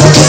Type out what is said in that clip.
Gracias.